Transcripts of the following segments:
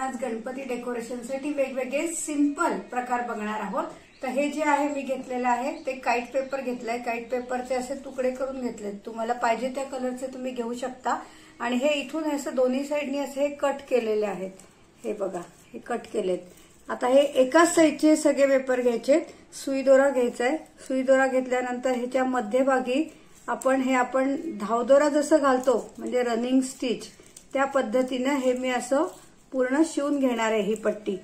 आज गणपती डेकोरेशनसाठी वेगवेगळे सिंपल प्रकार बघणार आहोत. तर हे जे आहे मी घेतलेलं आहे ते काईट पेपर घेतलंय. काईट पेपरचे असे तुकडे करून घेतलेत. तुम्हाला पाहिजे त्या कलरचे तुम्ही घेऊ शकता. आणि हे इथून असं दोन्ही साईडनी असे कट केलेले आहेत. हे बघा हे कट केलेत. आता हे एकाच साईडचे सगळे पेपर घ्यायचे सुई दोरा घ्यायचा आहे सुई दोरा घेतल्यानंतर ह्याच्या मध्यभागी आपण हे आपण धावदोरा जसं घालतो म्हणजे रनिंग स्टिच त्या पद्धतीनं हे मी असं पूर्ण शिवून घेणार आहे ही पट्टी.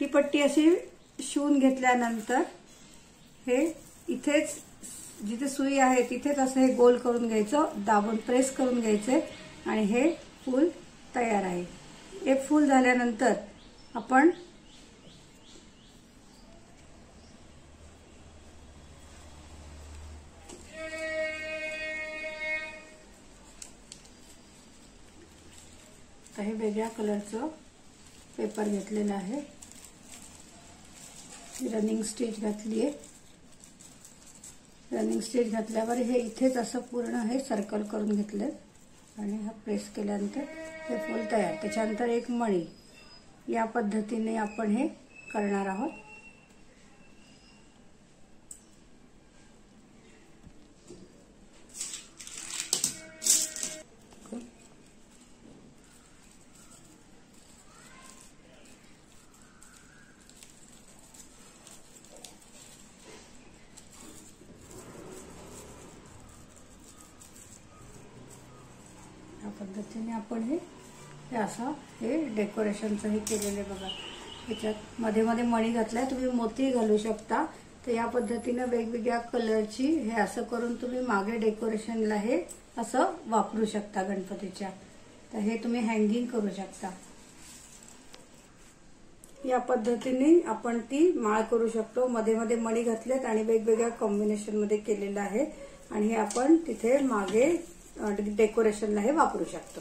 ही पट्टी अशी शिवून घेतल्यानंतर हे इथेच जिथे सुई आहे तिथेच असं हे गोल करून घ्यायचं दाबून प्रेस करून घ्यायचे आणि हे फूल तयार आहे. हे फूल झाल्यानंतर आपण काही हे वेगळ्या कलरचं पेपर घेतलेला आहे. रनिंग स्टिच घातली आहे. रनिंग स्टिच घातल्यावर हे इथेच असं पूर्ण हे सर्कल करून घेतलं आणि हा प्रेस केल्यानंतर हे फूल तयार. त्याच्यानंतर एक मणी. या पद्धतीने आपण हे करणार आहोत. हे असं हे डेकोरेशनचं हे केलेलं बघा. ह्याच्यात मध्ये मध्ये मणी घातलाय तुम्ही मोती घालू शकता. तर या पद्धतीनं वेगवेगळ्या कलरची हे असं करून तुम्ही मागे डेकोरेशनला हे असं वापरू शकता गणपतीच्या. तर हे तुम्ही हँगिंग करू शकता. या पद्धतीने आपण ती माळ करू शकतो. मध्ये मध्ये मणी घातलेत आणि वेगवेगळ्या कॉम्बिनेशनमध्ये केलेलं आहे. आणि हे आपण तिथे मागे डेकोरेशनला हे वापरू शकतो.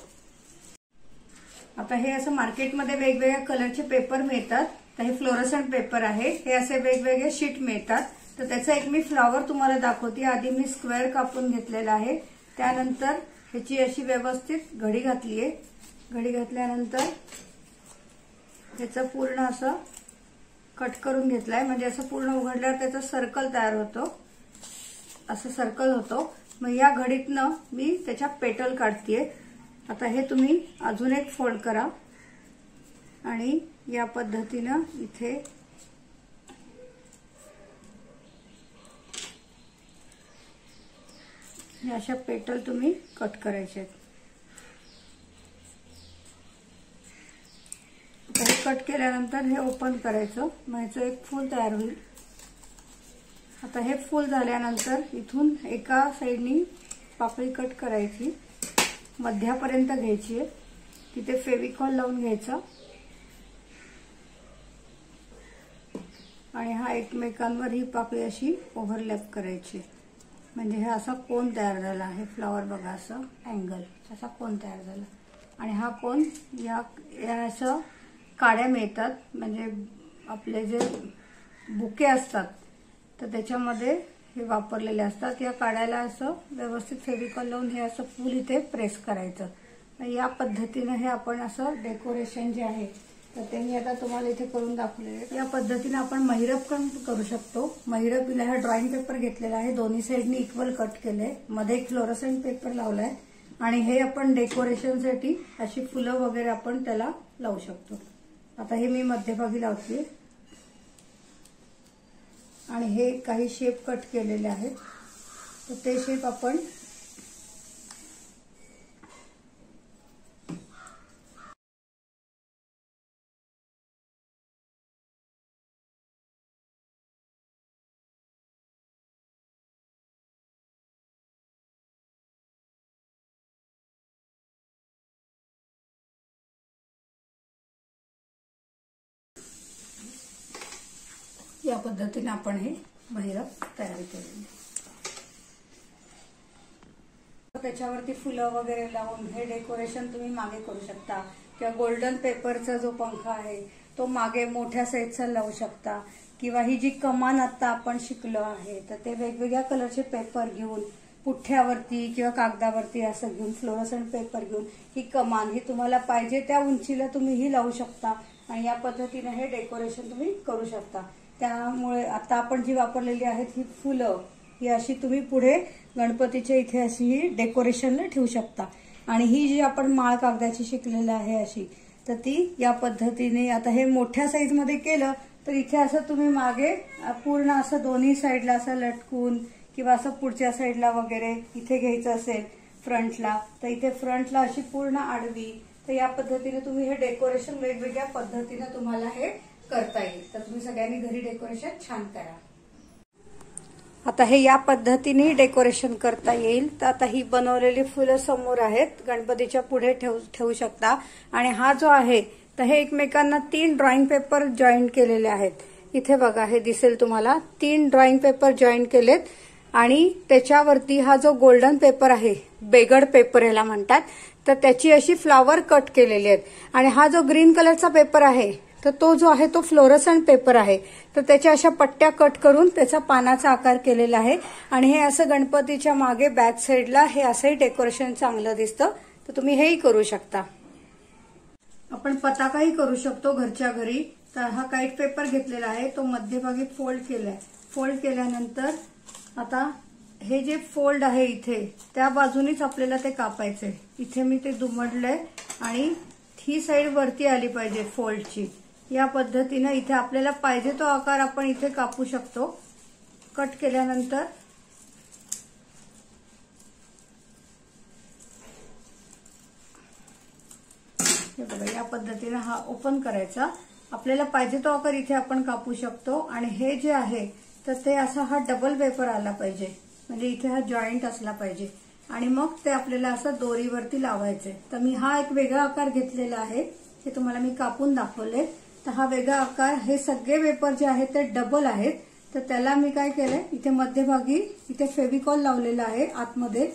आता हे असं मार्केटमध्ये वेगवेगळ्या कलरचे पेपर मिळतात. तर हे फ्लोरसंट पेपर आहे. हे असे वेगवेगळे शीट मिळतात. तर त्याचा एक मी फ्लॉवर तुम्हाला दाखवते. आधी मी स्क्वेअर कापून घेतलेला आहे. त्यानंतर ह्याची अशी व्यवस्थित घडी घातली आहे. घडी घातल्यानंतर ह्याचं पूर्ण असं कट करून घेतलाय. म्हणजे असं पूर्ण उघडल्यावर त्याचा सर्कल तयार होतो. असं सर्कल होतो. मग या घडीतनं मी त्याच्या पेटल काढतीये. आता हे तुम्ही अजून एक फोल्ड करा. आणि या पद्धतीनं इथे अशा पेटल तुम्ही कट करायचे हे कट केल्यानंतर हे ओपन करायचं. मग ह्याचं एक फूल तयार होईल. आता हे फूल झाल्यानंतर इथून एका साईडनी पाकळी कट करायची. मध्यापर्यंत घ्यायची आहे. तिथे फेविकॉल लावून घ्यायचा. आणि हा एकमेकांवर ही पाकळी अशी ओव्हरलॅप करायची. म्हणजे हे असा कोण तयार झाला हे फ्लॉवर बघा असं अँगल असा कोण तयार झाला. आणि हा कोण या असं काड्या मिळतात. म्हणजे आपले जे बुके असतात तर त्याच्यामध्ये हे वापरलेले असतात. या काढायला असं व्यवस्थित फेविकॉल लावून हे असं फुल इथे प्रेस करायचं. या पद्धतीनं हे आपण असं डेकोरेशन जे आहे तर ते मी आता तुम्हाला इथे करून दाखवले या पद्धतीने आपण महिरप पण करू शकतो. महिरपीला हा ड्रॉइंग पेपर घेतलेला आहे. दोन्ही साईडनी इक्वल कट केलंय. मध्ये एक फ्लोरोसेंट पेपर लावलाय. आणि हे आपण डेकोरेशनसाठी अशी फुलं वगैरे आपण त्याला लावू शकतो. आता हे मी मध्यभागी लावते आणि हे काही शेप कट केलेले आहेत. तर ते शेप आपण या पद्धतीने आपण हे महिरप तयार केलेले त्याच्यावरती फुलं वगैरे लावून हे डेकोरेशन तुम्ही मागे करू शकता. किंवा गोल्डन पेपरचा जो पंखा आहे तो मागे मोठ्या साईजचा लावू शकता. किंवा ही जी कमान आता आपण शिकलो आहे तर ते वेगवेगळ्या कलरचे पेपर घेऊन पुठ्ठ्यावरती किंवा कागदावरती असं घेऊन फ्लोरसंट पेपर घेऊन ही कमान ही तुम्हाला पाहिजे त्या उंचीला तुम्ही ही लावू शकता. आणि या पद्धतीने हे डेकोरेशन तुम्ही करू शकता. त्यामुळे आता आपण जी वापरलेली आहेत ही फुलं ही अशी तुम्ही पुढे गणपतीच्या इथे अशी ही डेकोरेशनला ठेवू शकता. आणि ही जी आपण माळ कागदाची शिकलेली आहे अशी तर ती या पद्धतीने आता हे मोठ्या साईजमध्ये केलं तर इथे असं तुम्ही मागे पूर्ण असं दोन्ही साईडला असं लटकून किंवा असं पुढच्या साईडला वगैरे इथे घ्यायचं असेल फ्रंटला तर इथे फ्रंटला अशी पूर्ण आडवी तर या पद्धतीने तुम्ही हे डेकोरेशन वेगवेगळ्या पद्धतीने तुम्हाला हे करता येईल. तर तुम्ही सगळ्यांनी घरी डेकोरेशन छान करा. आता हे या पद्धतीने डेकोरेशन करता येईल. तर आता ही बनवलेली फुलं समोर आहेत. गणपतीच्या पुढे ठेवू ठेवू शकता. आणि हा जो आहे तर हे एकमेकांना तीन ड्रॉइंग पेपर जॉईंट केलेले आहेत. इथे बघा हे दिसेल तुम्हाला. तीन ड्रॉइंग पेपर जॉईंट केलेत. आणि त्याच्यावरती हा जो गोल्डन पेपर आहे बेगड पेपर याला म्हणतात. तर त्याची अशी फ्लावर कट केलेली आहेत. आणि हा जो ग्रीन कलरचा पेपर आहे तर तो जो आहे तो फ्लोरसंट पेपर आहे. तर त्याच्या अशा पट्ट्या कट करून त्याचा पानाचा आकार केलेला आहे. आणि हे असं गणपतीच्या मागे बॅक साईडला हे असंही डेकोरेशन चांगलं दिसतं. तर तुम्ही हेही करू शकता. आपण पताकाही करू शकतो घरच्या घरी. तर हा काईट पेपर घेतलेला आहे. तो मध्यभागी फोल्ड केलाय. फोल्ड केल्यानंतर आता हे जे फोल्ड आहे इथे त्या बाजूनीच आपल्याला ते कापायचंय. इथे मी ते दुमडलंय आणि ही साईड वरती आली पाहिजे फोल्डची या पद्धतीनं इथे आपल्याला पाहिजे तो आकार आपण इथे कापू शकतो. कट केल्यानंतर हे बघा या पद्धतीनं हा ओपन करायचा. आपल्याला पाहिजे तो आकार इथे आपण कापू शकतो. आणि हे जे आहे तर ते असा हा डबल पेपर आला पाहिजे. म्हणजे इथे हा जॉईंट असला पाहिजे. आणि मग ते आपल्याला असं दोरीवरती लावायचंय. तर मी हा एक वेगळा आकार घेतलेला आहे. हे तुम्हाला मी कापून दाखवले तर हा वेगळा आकार हे सगळे पेपर जे आहेत ते डबल आहेत. तर त्याला मी काय केलंय? इथे मध्यभागी इथे फेविकॉल लावलेला आहे आतमध्ये.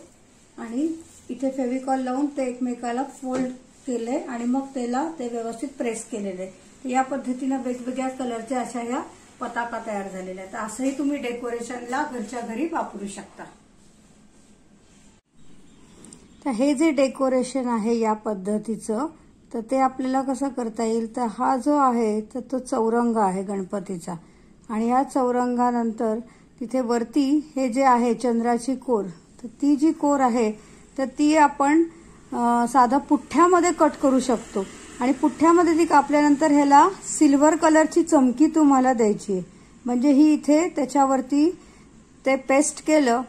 आणि इथे फेविकॉल लावून ते एकमेकाला फोल्ड केलंय आणि मग त्याला ते व्यवस्थित प्रेस केलेले या पद्धतीनं वेगवेगळ्या कलरच्या अशा या पताका तयार झालेल्या आहेत. असंही तुम्ही डेकोरेशनला घरच्या घरी वापरू शकता. तर हे जे डेकोरेशन आहे या पद्धतीचं तर ते आपल्याला कसं करता येईल? तर हा जो आहे तर तो चौरंग आहे गणपतीचा. आणि या चौरंगानंतर तिथे वरती हे जे आहे चंद्राची कोर तर ती जी कोर आहे तर ती आपण साधा पुठ्ठ्यामध्ये कट करू शकतो. आणि पुठ्ठ्यामध्ये ती कापल्यानंतर ह्याला सिल्वर कलरची चमकी तुम्हाला द्यायची आहे. म्हणजे ही इथे त्याच्यावरती ते पेस्ट केलं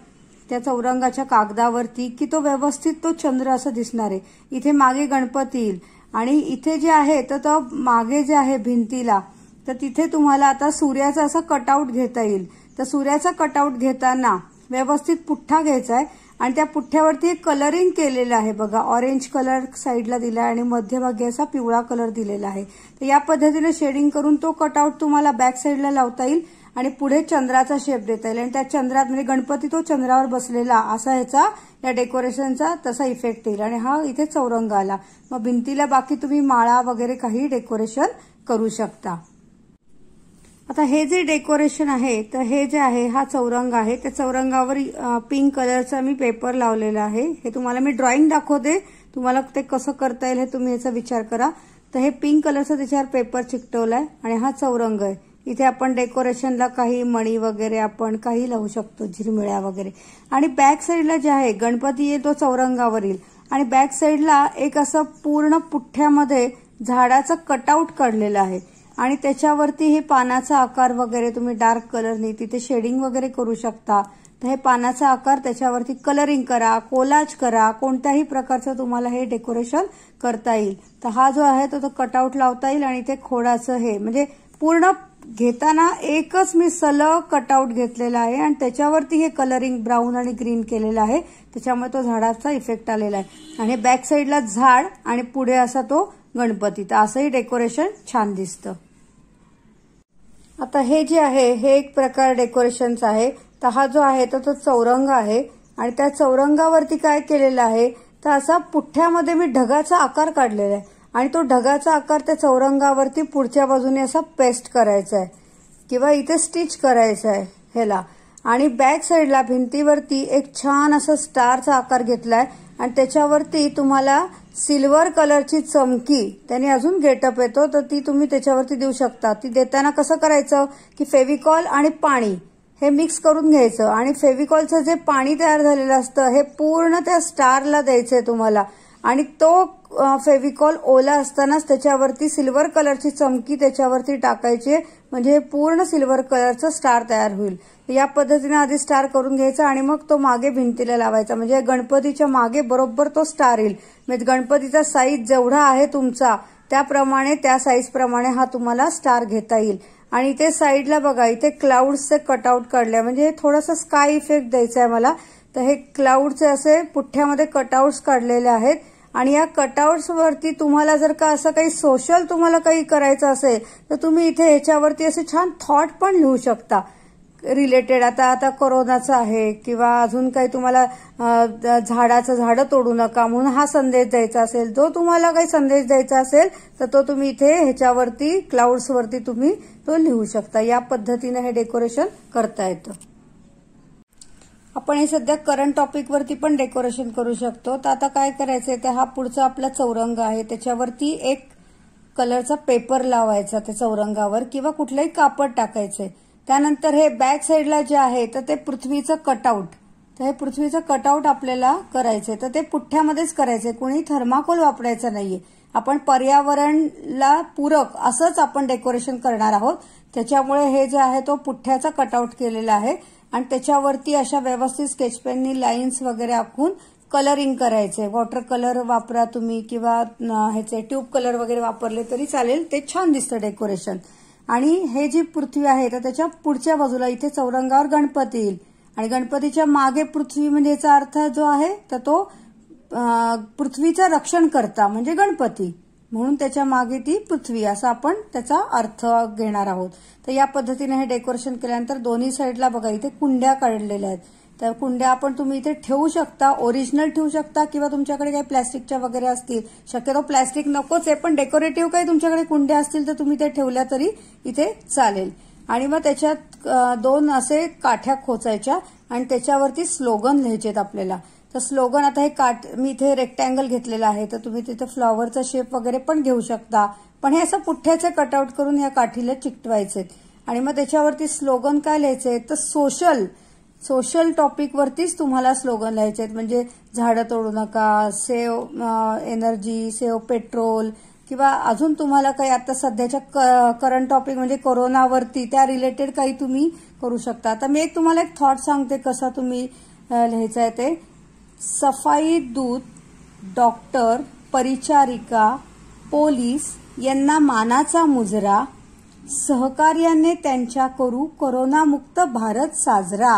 त्या चौरंगाच्या कागदावरती की तो व्यवस्थित तो चंद्र असं दिसणार आहे. इथे मागे गणपती येईल. आणि इथे जे आहे तर तो मागे जे आहे भिंतीला तर तिथे तुम्हाला आता सूर्याचा असं कटआउट घेता येईल. तर सूर्याचा कटआउट घेताना व्यवस्थित पुठ्ठा घ्यायचा आहे आणि त्या पुठ्ठ्यावरती एक कलरिंग केलेलं आहे बघा. ऑरेंज कलर साईडला दिला आहे आणि मध्यभागी असा पिवळा कलर दिलेला आहे. तर या पद्धतीने शेडिंग करून तो कटआउट तुम्हाला बॅक साईडला लावता येईल आणि पुढे चंद्राचा शेप देता येईल. आणि त्या चंद्रात म्हणजे गणपती तो चंद्रावर बसलेला असा ह्याचा या डेकोरेशनचा तसा इफेक्ट येईल. आणि हा इथे चौरंग आला. मग भिंतीला बाकी तुम्ही माळा वगैरे काही डेकोरेशन करू शकता. आता हे जे डेकोरेशन आहे तर हे जे आहे हा चौरंग आहे. त्या चौरंगावर पिंक कलरचा मी पेपर लावलेला आहे. हे तुम्हाला मी ड्रॉइंग दाखवते. तुम्हाला ते कसं करता येईल हे तुम्ही याचा विचार करा. तर हे पिंक कलरचा त्याच्यावर पेपर चिकटवलाय. आणि हा चौरंग आहे. इथे आपण डेकोरेशनला काही मणी वगैरे आपण काही लावू शकतो झिरमिळ्या वगैरे. आणि बॅक साईडला जे आहे गणपती येतो चौरंगावर येईल आणि बॅक साईडला एक असं पूर्ण पुठ्ठ्यामध्ये झाडाचं कटआउट काढलेलं आहे. आणि त्याच्यावरती हे पानाचा आकार वगैरे तुम्ही डार्क कलरनी तिथे शेडिंग वगैरे करू शकता. तर हे पानाचा आकार त्याच्यावरती कलरिंग करा कोलाज करा कोणत्याही प्रकारचं तुम्हाला हे डेकोरेशन करता येईल. तर हा जो आहे तो तो कटआउट लावता येईल आणि ते खोडाचं हे म्हणजे पूर्ण घेताना एकच मी सलग कटआउट घेतलेला आहे आणि त्याच्यावरती हे कलरिंग ब्राऊन आणि ग्रीन केलेलं आहे. त्याच्यामुळे तो झाडाचा इफेक्ट आलेला आहे. आणि बॅक साईडला झाड आणि पुढे असा तो गणपती. तर असंही डेकोरेशन छान दिसतं. आता हे जे आहे हे एक प्रकार डेकोरेशनचा आहे. तर हा जो आहे तर तो चौरंग आहे. आणि त्या चौरंगावरती काय केलेलं आहे? तर असा पुठ्ठ्यामध्ये मी ढगाचा आकार काढलेला आहे. आणि तो ढगाचा आकार त्या चौरंगावरती पुढच्या बाजूने असा पेस्ट करायचा आहे किंवा इथे स्टिच करायचं आहे ह्याला. आणि बॅक साईडला भिंतीवरती एक छान असं स्टारचा आकार घेतलाय. आणि त्याच्यावरती तुम्हाला सिल्वर कलरची चमकी त्याने अजून गेटअप येतो तर ती तुम्ही त्याच्यावरती देऊ शकता. ती देताना कसं करायचं? की फेविकॉल आणि पाणी हे मिक्स करून घ्यायचं. आणि फेविकॉलचं जे पाणी तयार झालेलं असतं हे पूर्ण त्या स्टारला द्यायचंय तुम्हाला. आणि तो फेविकॉल ओला असतानाच त्याच्यावरती सिल्वर कलरची चमकी त्याच्यावरती टाकायची म्हणजे पूर्ण सिल्वर कलरचं स्टार तयार होईल. या पद्धतीने आधी स्टार करून घ्यायचा आणि मग तो मागे भिंतीला लावायचा. म्हणजे गणपतीच्या मागे बरोबर तो स्टार येईल. म्हणजे गणपतीचा साईज जेवढा आहे तुमचा त्याप्रमाणे त्या साईज प्रमाणे हा तुम्हाला स्टार घेता येईल. आणि इथे साईडला बघा इथे क्लाउडचे कटआउट काढले. म्हणजे थोडासा स्काय इफेक्ट द्यायचा आहे मला तर हे क्लाउडचे असे पुठ्ठ्यामध्ये कटआउट्स काढलेले आहेत. आणि या कटआउट्सवरती तुम्हाला जर का असं काही सोशल तुम्हाला काही करायचं असेल तर तुम्ही इथे ह्याच्यावरती असे छान थॉट पण लिहू शकता. रिलेटेड आता आता कोरोनाचं आहे किंवा अजून काही तुम्हाला झाडाचं झाडं तोडू नका म्हणून हा संदेश द्यायचा असेल जो तुम्हाला काही संदेश द्यायचा असेल तर तो तुम्ही इथे ह्याच्यावरती क्लाउड्सवरती तुम्ही तो लिहू शकता. या पद्धतीने हे डेकोरेशन करता येतं. आपण हे सध्या करंट टॉपिकवरती पण डेकोरेशन करू शकतो. तर आता काय करायचंय तर हा पुढचा आपला चौरंग आहे. त्याच्यावरती एक कलरचा पेपर लावायचा त्या चौरंगावर किंवा कुठलंही कापड टाकायचंय. त्यानंतर हे बॅक साईडला जे आहे तर ते पृथ्वीचं कटआउट तर हे पृथ्वीचं कटआउट आपल्याला करायचंय. तर ते पुठ्ठ्यामध्येच करायचंय. कोणी थर्माकोल वापरायचं नाहीये. आपण पर्यावरणला पूरक असंच आपण डेकोरेशन करणार आहोत. त्याच्यामुळे हे जे आहे तो पुठ्ठ्याचा कटआउट केलेला आहे. आणि त्याच्यावरती अशा व्यवस्थित स्केचपेननी लाईन्स वगैरे आखून कलरिंग करायचे. वॉटर कलर वापरा तुम्ही किंवा ह्याचे ट्यूब कलर वगैरे वापरले तरी चालेल. ते छान दिसतं डेकोरेशन आणि हे जी पृथ्वी आहे तर त्याच्या पुढच्या बाजूला इथे चौरंगावर गणपती येईल. आणि गणपतीच्या मागे पृथ्वी म्हणजे याचा अर्थ जो आहे तर तो पृथ्वीचं रक्षण करता म्हणजे गणपती. म्हणून त्याच्यामागे ती पृथ्वी असा आपण त्याचा अर्थ घेणार आहोत. तर या पद्धतीने हे डेकोरेशन केल्यानंतर दोन्ही साईडला बघा इथे कुंड्या काढलेल्या आहेत. त्या कुंड्या आपण तुम्ही इथे ठेवू शकता ओरिजिनल ठेवू शकता किंवा तुमच्याकडे काही प्लॅस्टिकच्या वगैरे असतील. शक्यतो प्लॅस्टिक नकोच आहे पण डेकोरेटिव्ह काही तुमच्याकडे कुंड्या असतील तर तुम्ही ते ठेवल्या तरी इथे चालेल. आणि मग त्याच्यात दोन असे काठ्या खोचायच्या आणि त्याच्यावरती स्लोगन लिहायचेत आपल्याला. तर स्लोगन आता हे काठ मी इथे रेक्टँगल घेतलेलं आहे. तर तुम्ही तिथे फ्लॉवरचा शेप वगैरे पण घेऊ शकता. पण हे असं पुठ्ठ्याचे कटआउट करून या काठीला चिकटवायचे. आणि मग त्याच्यावरती स्लोगन काय लिहायचे तर सोशल सोशल टॉपिकवरतीच तुम्हाला स्लोगन लिहायचे आहेत. म्हणजे झाडं तोडू नका सेव एनर्जी सेव पेट्रोल किंवा अजून तुम्हाला काही आता सध्याच्या करंट टॉपिक म्हणजे कोरोनावरती त्या रिलेटेड काही तुम्ही करू शकता. आता मी एक तुम्हाला एक थॉट सांगते कसा तुम्ही लिहायचा आहे ते. सफाई दूत डॉक्टर परिचारिका पोलीस यांना मानाचा मुजरा सहकार्याने त्यांच्या करू करोनामुक्त भारत साजरा.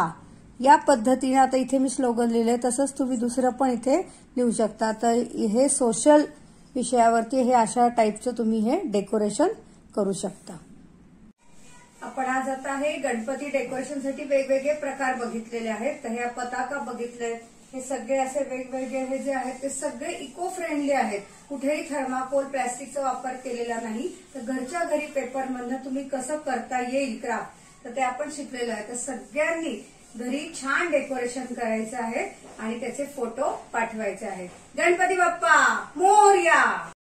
या पद्धतीने आता इथे मी स्लोगन लिहिले तसंच तुम्ही दुसरं पण इथे लिहू शकता. तर हे सोशल विषयावरती हे अशा टाईपचं तुम्ही हे डेकोरेशन करू शकता. आपण आज आता हे गणपती डेकोरेशनसाठी वेगवेगळे प्रकार बघितलेले आहेत. तर ह्या पताका बघितले हे सगळे असे वेगवेगळे हे जे आहेत ते सगळे इको फ्रेंडली आहेत. कुठेही थर्माकोल प्लॅस्टिकचा वापर केलेला नाही. तर घरच्या घरी पेपरमधनं तुम्ही कसं करता येईल क्राफ्ट तर ते आपण शिकलेलं आहे. तर सगळ्यांनी घरी छान डेकोरेशन करायचं आहे आणि त्याचे फोटो पाठवायचे आहेत. गणपती बाप्पा मोर्या!